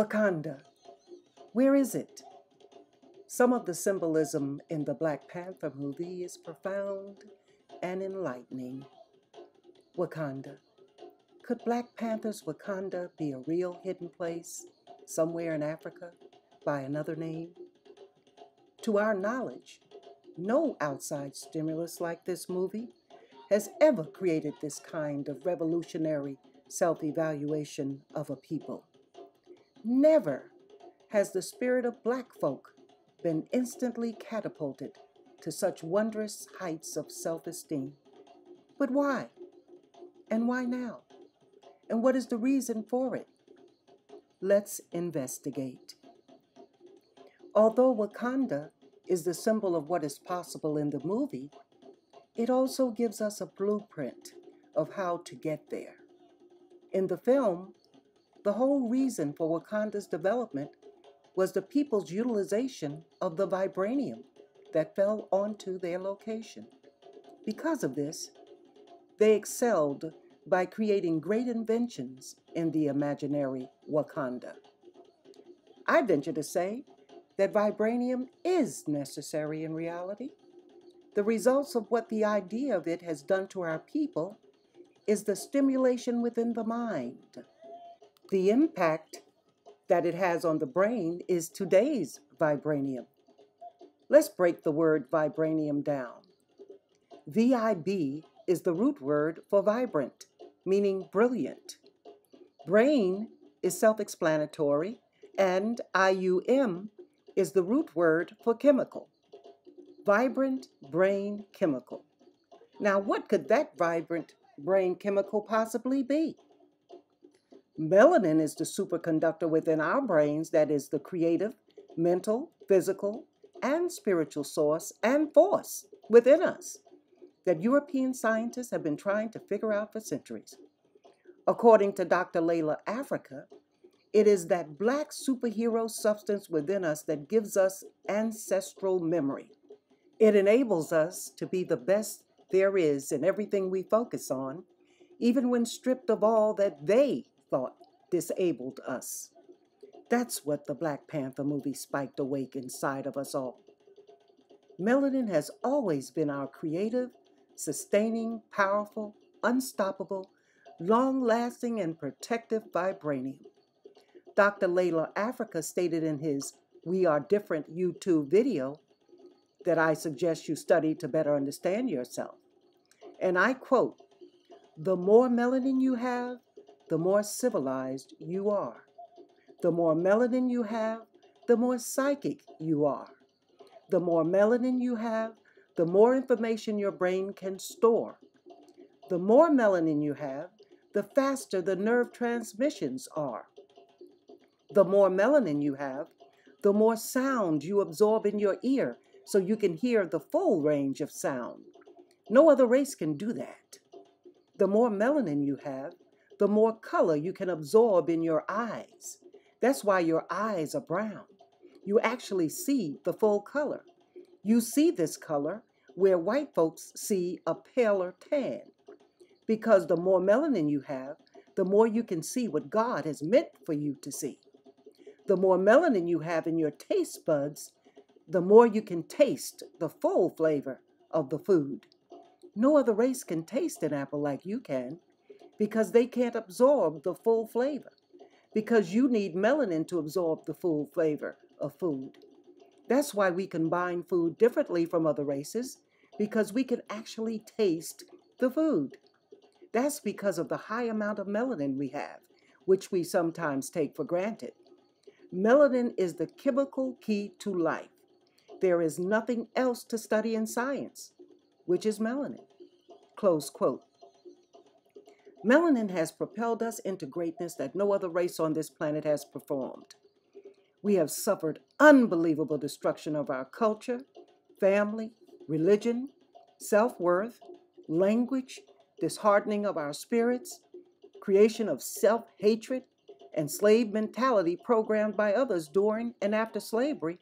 Wakanda. Where is it? Some of the symbolism in the Black Panther movie is profound and enlightening. Wakanda. Could Black Panther's Wakanda be a real hidden place somewhere in Africa by another name? To our knowledge, no outside stimulus like this movie has ever created this kind of revolutionary self evaluation of a people. Never has the spirit of black folk been instantly catapulted to such wondrous heights of self esteem. But why? And why now? And what is the reason for it? Let's investigate. Although Wakanda is the symbol of what is possible in the movie, it also gives us a blueprint of how to get there. In the film, the whole reason for Wakanda's development was the people's utilization of the vibranium that fell onto their location. Because of this, they excelled by creating great inventions in the imaginary Wakanda. I venture to say that vibranium is necessary in reality. The results of what the idea of it has done to our people is the stimulation within the mind. The impact that it has on the brain is today's vibranium. Let's break the word vibranium down. VIB is the root word for vibrant, meaning brilliant. Brain is self explanatory, and IUM is the root word for chemical vibrant brain chemical. Now, what could that vibrant brain chemical possibly be? Melanin is the superconductor within our brains that is the creative, mental, physical, and spiritual source and force within us that European scientists have been trying to figure out for centuries. According to Dr. Llaila Afrika, it is that black superhero substance within us that gives us ancestral memory. It enables us to be the best there is in everything we focus on, even when stripped of all that they thought disabled us. That's what the Black Panther movie spiked awake inside of us all. Melanin has always been our creative, sustaining, powerful, unstoppable, long lasting, and protective vibranium. Dr. Llaila Afrika stated in his We Are Different YouTube video that I suggest you study to better understand yourself. And I quote The more melanin you have, the more civilized you are. The more melanin you have, the more psychic you are. The more melanin you have, the more information your brain can store. The more melanin you have, the faster the nerve transmissions are. The more melanin you have, the more sound you absorb in your ear so you can hear the full range of sound. No other race can do that. The more melanin you have, the more color you can absorb in your eyes. That's why your eyes are brown. You actually see the full color. You see this color where white folks see a paler tan. Because the more melanin you have, the more you can see what God has meant for you to see. The more melanin you have in your taste buds, the more you can taste the full flavor of the food. No other race can taste an apple like you can because they can't absorb the full flavor, because you need melanin to absorb the full flavor of food. That's why we combine food differently from other races, because we can actually taste the food. That's because of the high amount of melanin we have, which we sometimes take for granted. Melanin is the chemical key to life. There is nothing else to study in science, which is melanin. Close quote. Melanin has propelled us into greatness that no other race on this planet has performed. We have suffered unbelievable destruction of our culture, family, religion, self worth, language, disheartening of our spirits, creation of self hatred, and slave mentality programmed by others during and after slavery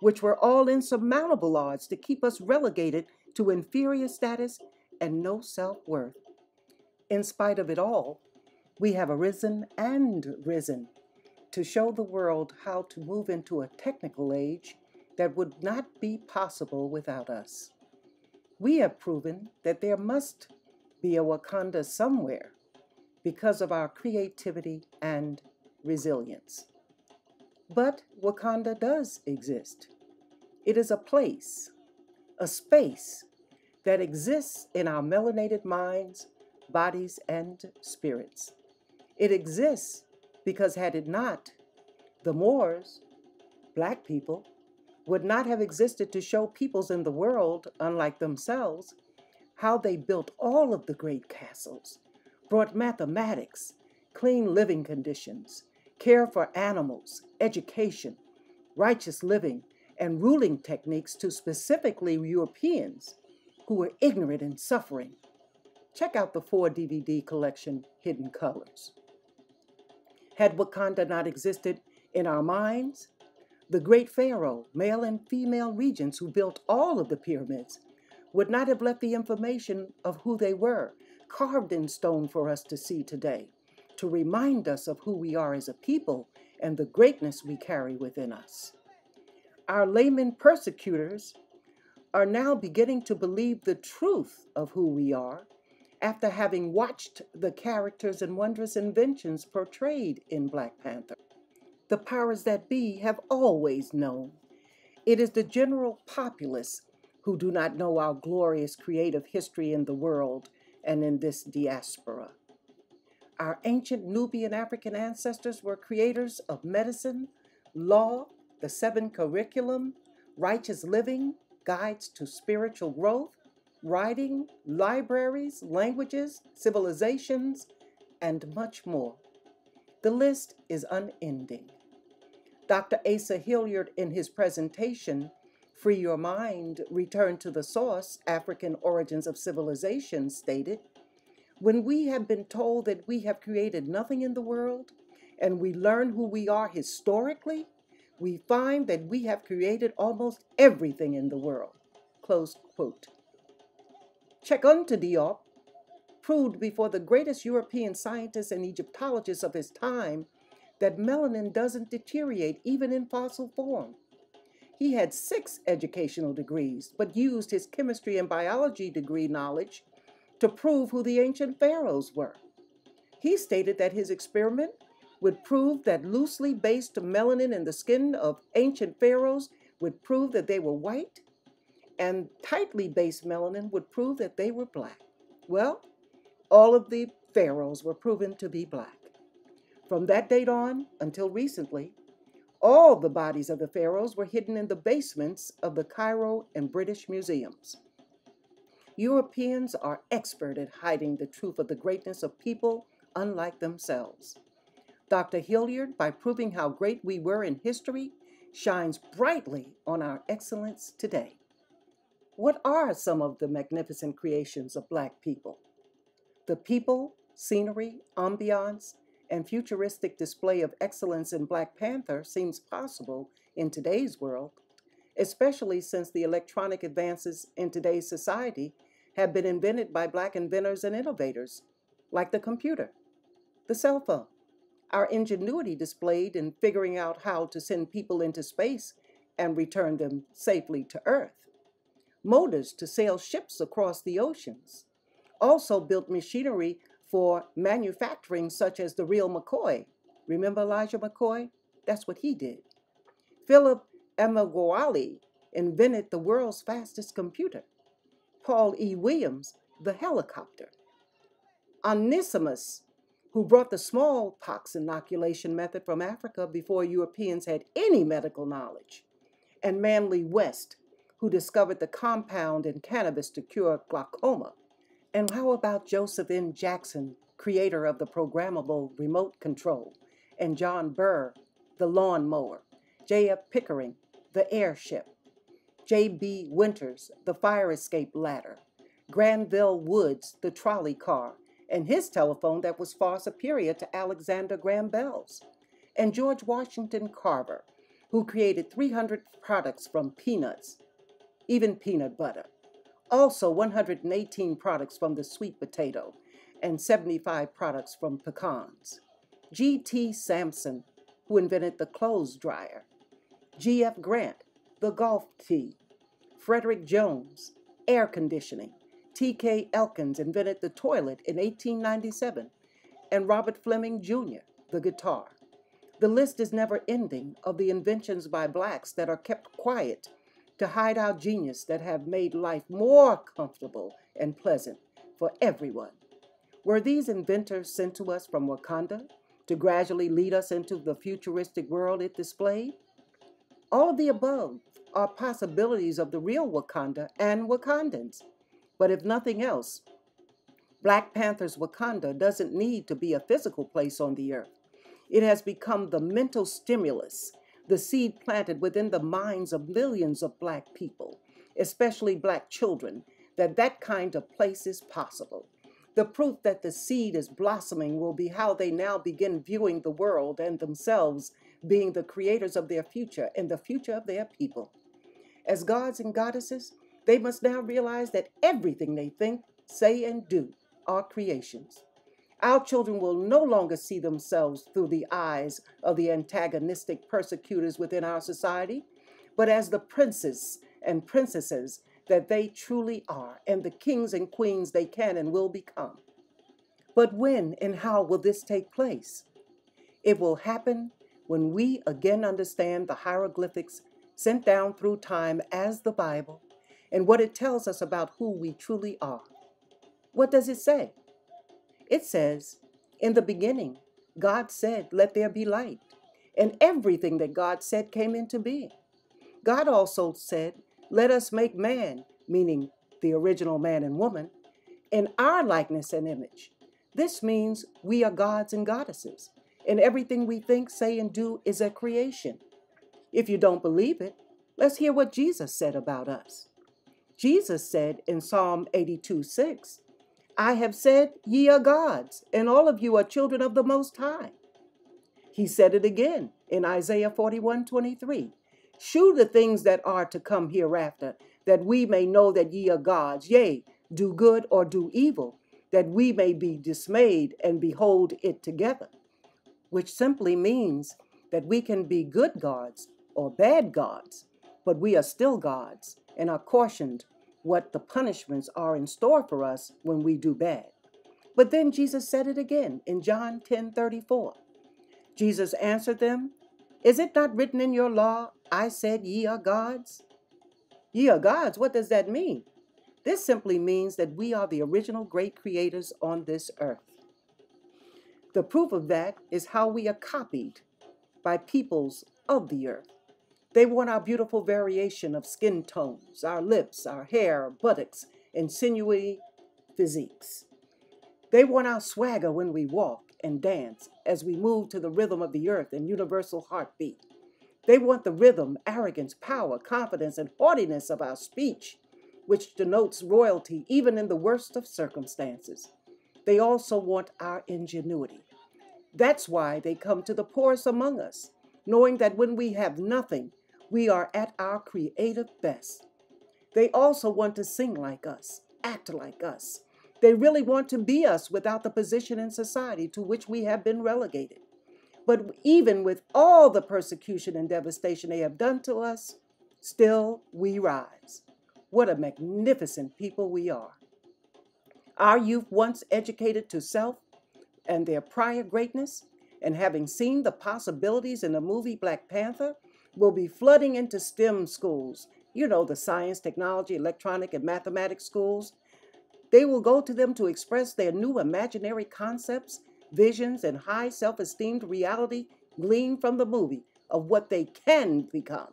which were all insurmountable odds to keep us relegated to inferior status and no self worth. In spite of it all, we have arisen and risen to show the world how to move into a technical age that would not be possible without us. We have proven that there must be a Wakanda somewhere because of our creativity and resilience. But Wakanda does exist. It is a place, a space that exists in our melanated minds, bodies, and spirits. It exists because, had it not, the Moors, black people, would not have existed to show peoples in the world, unlike themselves, how they built all of the great castles, brought mathematics, clean living conditions, care for animals, education, righteous living, and ruling techniques to specifically Europeans who were ignorant and suffering. Check out the four DVD collection, Hidden Colors. Had Wakanda not existed in our minds, the great Pharaoh, male and female regents who built all of the pyramids, would not have left the information of who they were carved in stone for us to see today, to remind us of who we are as a people and the greatness we carry within us. Our layman persecutors are now beginning to believe the truth of who we are after having watched the characters and wondrous inventions portrayed in Black Panther. The powers that be have always known. It is the general populace who do not know our glorious creative history in the world and in this diaspora. Our ancient Nubian African ancestors were creators of medicine, law, the seven curriculum, righteous living, guides to spiritual growth, writing, libraries, languages, civilizations, and much more. The list is unending. Dr. Asa Hilliard, in his presentation, Free Your Mind, Return to the Source African Origins of Civilization, stated When we have been told that we have created nothing in the world, and we learn who we are historically, we find that we have created almost everything in the world. Close quote. Cheikh Diop proved before the greatest European scientists and Egyptologists of his time that melanin doesn't deteriorate even in fossil form. He had six educational degrees, but used his chemistry and biology degree knowledge to prove who the ancient pharaohs were. He stated that his experiment would prove that loosely based melanin in the skin of ancient pharaohs would prove that they were white, and tightly based melanin would prove that they were black. Well, all of the pharaohs were proven to be black. From that date on until recently, all the bodies of the pharaohs were hidden in the basements of the Cairo and British museums. Europeans are expert at hiding the truth of the greatness of people unlike themselves. Dr. Hilliard, by proving how great we were in history, shines brightly on our excellence today. What are some of the magnificent creations of Black people? The people, scenery, ambiance, and futuristic display of excellence in Black Panther seems possible in today's world, especially since the electronic advances in today's society have been invented by Black inventors and innovators, like the computer, the cell phone, our ingenuity displayed in figuring out how to send people into space and return them safely to Earth, motors to sail ships across the oceans, also built machinery for manufacturing, such as the real McCoy. Remember Elijah McCoy? That's what he did. Philip Emeagwali invented the world's fastest computer. Paul E. Williams, the helicopter. Onesimus who brought the smallpox inoculation method from Africa before Europeans had any medical knowledge, and Manley West, who discovered the compound in cannabis to cure glaucoma. And how about Joseph N. Jackson, creator of the programmable remote control, and John Burr, the lawnmower, J.F. Pickering, the airship, J.B. Winters, the fire escape ladder, Granville Woods, the trolley car, and his telephone that was far superior to Alexander Graham Bell's, and George Washington Carver, who created 300 products from peanuts, even peanut butter. Also, 118 products from the sweet potato, and 75 products from pecans. G.T. Sampson, who invented the clothes dryer, G.F. Grant, the golf tee, Frederick Jones, air conditioning, T.K. Elkins invented the toilet in 1897, and Robert Fleming Jr., the guitar. The list is never ending of the inventions by blacks that are kept quiet to hide our genius that have made life more comfortable and pleasant for everyone. Were these inventors sent to us from Wakanda to gradually lead us into the futuristic world it displayed? All of the above are possibilities of the real Wakanda and Wakandans. But if nothing else, Black Panther's Wakanda doesn't need to be a physical place on the earth. It has become the mental stimulus, the seed planted within the minds of millions of Black people, especially Black children, that that kind of place is possible. The proof that the seed is blossoming will be how they now begin viewing the world and themselves being the creators of their future and the future of their people. As gods and goddesses, they must now realize that everything they think, say, and do are creations. Our children will no longer see themselves through the eyes of the antagonistic persecutors within our society, but as the princes and princesses that they truly are, and the kings and queens they can and will become. But when and how will this take place? It will happen when we again understand the hieroglyphics sent down through time as the Bible and what it tells us about who we truly are. What does it say? It says, In the beginning, God said, Let there be light. And everything that God said came into being. God also said, Let us make man, meaning the original man and woman, in our likeness and image. This means we are gods and goddesses, and everything we think, say, and do is a creation. If you don't believe it, let's hear what Jesus said about us. Jesus said in Psalm 82 6, I have said, Ye are gods, and all of you are children of the Most High. He said it again in Isaiah 41 23. Shew the things that are to come hereafter, that we may know that ye are gods, yea, do good or do evil, that we may be dismayed and behold it together. Which simply means that we can be good gods or bad gods, but we are still gods and are cautioned what the punishments are in store for us when we do bad. But then Jesus said it again in John 10 34. Jesus answered them, Is it not written in your law, I said ye are gods? Ye are gods, what does that mean? This simply means that we are the original great creators on this earth. The proof of that is how we are copied by peoples of the earth. They want our beautiful variation of skin tones, our lips, our hair, buttocks, and sinewy physiques. They want our swagger when we walk and dance as we move to the rhythm of the earth and universal heartbeat. They want the rhythm, arrogance, power, confidence, and haughtiness of our speech, which denotes royalty even in the worst of circumstances. They also want our ingenuity. That's why they come to the poorest among us, knowing that when we have nothing, we are at our creative best. They also want to sing like us, act like us. They really want to be us without the position in society to which we have been relegated. But even with all the persecution and devastation they have done to us, still we rise. What a magnificent people we are. Our youth, once educated to self and their prior greatness, and having seen the possibilities in the movie Black Panther, will be flooding into STEM schools, you know, the science, technology, electronic, and mathematics schools. They will go to them to express their new imaginary concepts, visions, and high self esteemed reality gleaned from the movie of what they can become.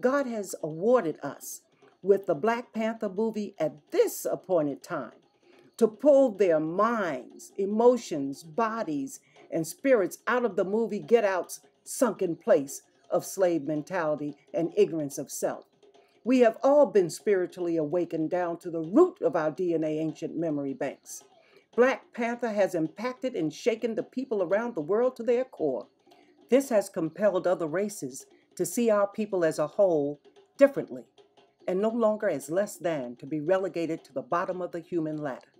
God has awarded us with the Black Panther movie at this appointed time to pull their minds, emotions, bodies, and spirits out of the movie Get Out's sunken place of slave mentality and ignorance of self. We have all been spiritually awakened down to the root of our DNA ancient memory banks. Black Panther has impacted and shaken the people around the world to their core. This has compelled other races to see our people as a whole differently and no longer as less than to be relegated to the bottom of the human ladder.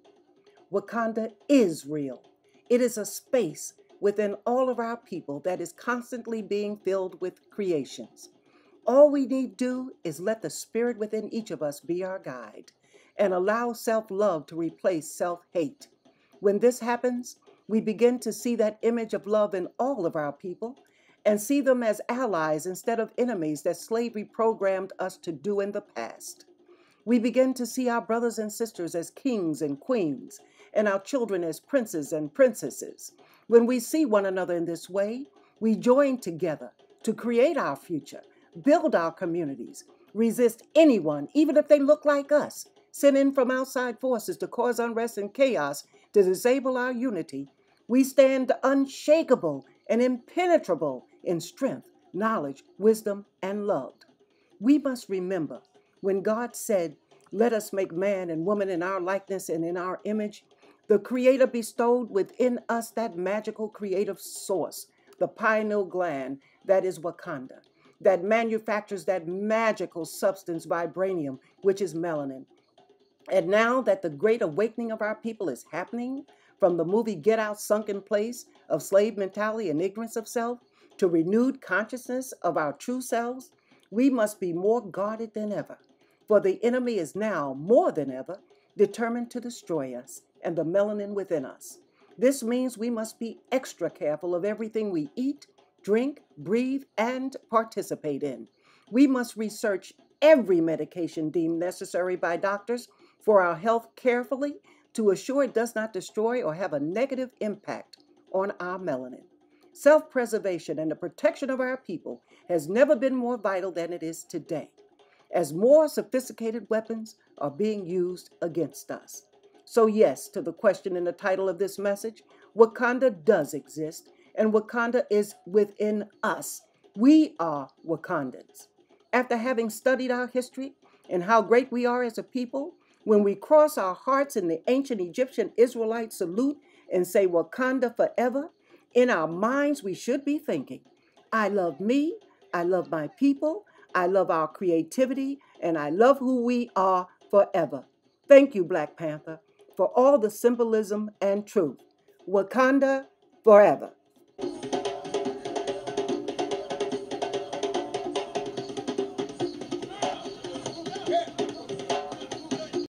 Wakanda is real. It is a space within all of our people that is constantly being filled with creations. All we need do is let the spirit within each of us be our guide and allow self love to replace self hate. When this happens, we begin to see that image of love in all of our people and see them as allies instead of enemies that slavery programmed us to do in the past. We begin to see our brothers and sisters as kings and queens, and our children as princes and princesses. When we see one another in this way, we join together to create our future, build our communities, resist anyone, even if they look like us, sent in from outside forces to cause unrest and chaos to disable our unity. We stand unshakable and impenetrable in strength, knowledge, wisdom, and love. We must remember when God said, Let us make man and woman in our likeness and in our image, the Creator bestowed within us that magical creative source, the pineal gland that is Wakanda, that manufactures that magical substance, vibranium, which is melanin. And now that the great awakening of our people is happening, from the movie Get Out Sunken Place of slave mentality and ignorance of self to renewed consciousness of our true selves, we must be more guarded than ever. For the enemy is now, more than ever, determined to destroy us and the melanin within us. This means we must be extra careful of everything we eat, drink, breathe, and participate in. We must research every medication deemed necessary by doctors for our health carefully to assure it does not destroy or have a negative impact on our melanin. Self preservation and the protection of our people has never been more vital than it is today, as more sophisticated weapons are being used against us. So, yes, to the question in the title of this message, Wakanda does exist, and Wakanda is within us. We are Wakandans. After having studied our history and how great we are as a people, when we cross our hearts in the ancient Egyptian Israelite salute and say Wakanda forever, in our minds we should be thinking, I love me, I love my people, I love our creativity, and I love who we are forever. Thank you, Black Panther, for all the symbolism and truth. Wakanda forever.